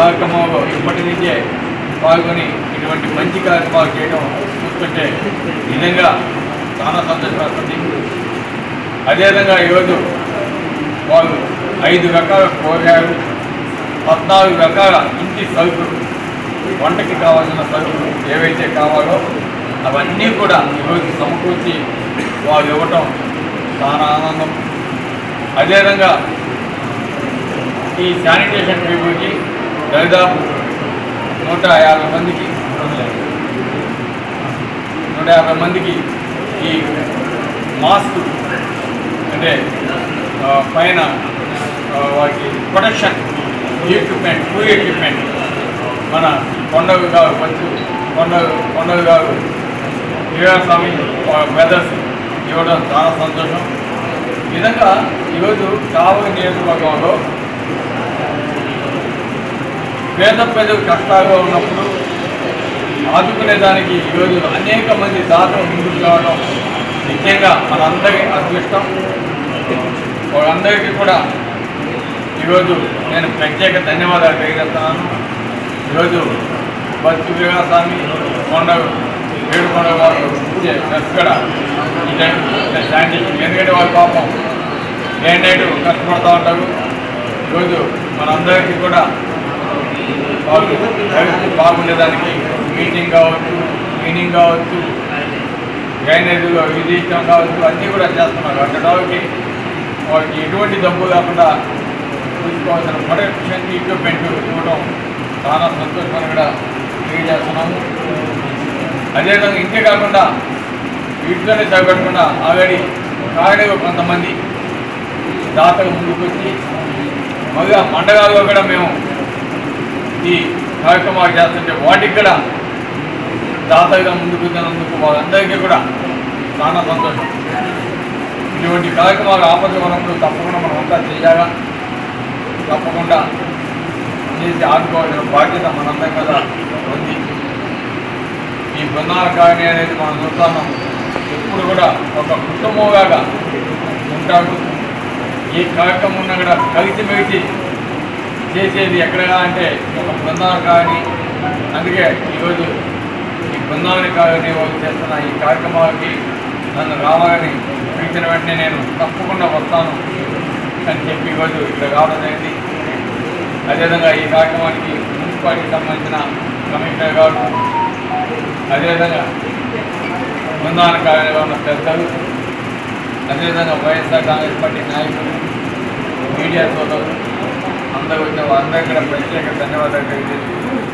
కార్యక్రమంలో ఇప్పటి నుంచే పాల్గొని ఇటువంటి మంచి కార్యక్రమాలు చేయడం చూస్తుంటే నిజంగా చాలా సంతోషపడుతుంది. అదేవిధంగా ఈరోజు వాళ్ళు ఐదు రకాల కూరగాయలు పద్నాలుగు రకాల ఇంటి సరుకులు వంటకి కావాల్సిన సరుకులు ఏవైతే కావాలో అవన్నీ కూడా ఈరోజు సమకూర్చి వాళ్ళు ఇవ్వటం చాలా ఆనందం. అదేవిధంగా ఈ శానిటేషన్ పీపుల్కి దాదాపు నూట యాభై మందికి నూట యాభై మందికి ఈ మాస్క్ అంటే పైన ఆ, వాటికి ప్రొటెక్షన్ ఎక్విప్మెంట్ ఫుల్ ఎక్విప్మెంట్ మన కొండవి గారు మంచు కొండ కొండలు గారు వీరాస్వామి బ్రదర్స్ ఇవ్వడం చాలా సంతోషం. విధంగా ఈరోజు కావలి నియోజకవర్గంలో పేద ప్రజలు కష్టాలుగా ఉన్నప్పుడు ఆదుకునేదానికి ఈరోజు అనేక మంది దాతలు ముందుకు రావడం నిజంగా మనందరికీ అదృష్టం. వాళ్ళందరికీ కూడా ఈరోజు నేను ప్రత్యేక ధన్యవాదాలు తెలియజేస్తున్నాను. ఈరోజు బతు వీరాస్వామి కొండ వేడుకొండ వారు ఇచ్చే డ్రెస్ కూడా ఎందుకంటే వాళ్ళ పాపం డే నైట్ కష్టపడుతూ ఉంటారు. ఈరోజు మనందరికీ కూడా వాళ్ళు హెల్త్ బాగుండేదానికి మీటింగ్ కావచ్చు క్లీనింగ్ కావచ్చు డ్రైనేజ్ ఇది ఇష్టం కావచ్చు అన్నీ కూడా చేస్తున్నారు. అక్కడ వాళ్ళకి ఎటువంటి డబ్బు లేకుండా చూసుకోవాల్సిన ప్రొటెక్షన్ ఎక్విప్మెంట్ ఇవ్వడం చాలా సంతోషమని కూడా తెలియజేస్తున్నాము. అదేవిధంగా ఇంతే కాకుండా వీటితోనే సరిపెట్టకుండా ఆల్రెడీ కాయడగా కొంతమంది దాతలు ముందుకు వచ్చి మళ్ళీ మండగాల్లో కూడా మేము కార్యక్రమాలు చేస్తుంటే వాటికి కూడా దాతగా ముందుకు వచ్చినందుకు వాళ్ళందరికీ కూడా చాలా సంతోషం. ఇటువంటి కార్యక్రమాలు ఆపద ఉన్నప్పుడు తప్పకుండా మనం అంతా చేయాలా? తప్పకుండా చేసి ఆదుకోవాల్సిన బాధ్యత మనందరి మీద ఉంది. ఈ బృందాల కాలనీ అనేది మనం చూస్తాము ఎప్పుడు కూడా ఒక కుటుంబంగా ఉంటాడు. ఈ కార్యక్రమం ఉన్నా కూడా కలిసిమెలిసి చేసేది ఎక్కడగా అంటే ఒక బృందాల కానీ అందుకే ఈరోజు ఈ బృందావని కానీ వాళ్ళు చేస్తున్న ఈ కార్యక్రమాలకి నన్ను రావాలని పిలిచిన వెంటనే నేను తప్పకుండా వస్తాను అని చెప్పి ఈరోజు ఇక్కడ రావడం జరిగింది. అదేవిధంగా ఈ కార్యక్రమానికి మున్సిపాలిటీకి సంబంధించిన కమిషనర్ గారు అదేవిధంగా బృందావన కాలనీలో ఉన్న పెద్దలు అదేవిధంగా వైఎస్ఆర్ కాంగ్రెస్ పార్టీ నాయకులు మీడియా సోదరులు అందరూ వచ్చిన వారందరికీ కూడా ప్రత్యేక ధన్యవాదాలు తెలియజేస్తూ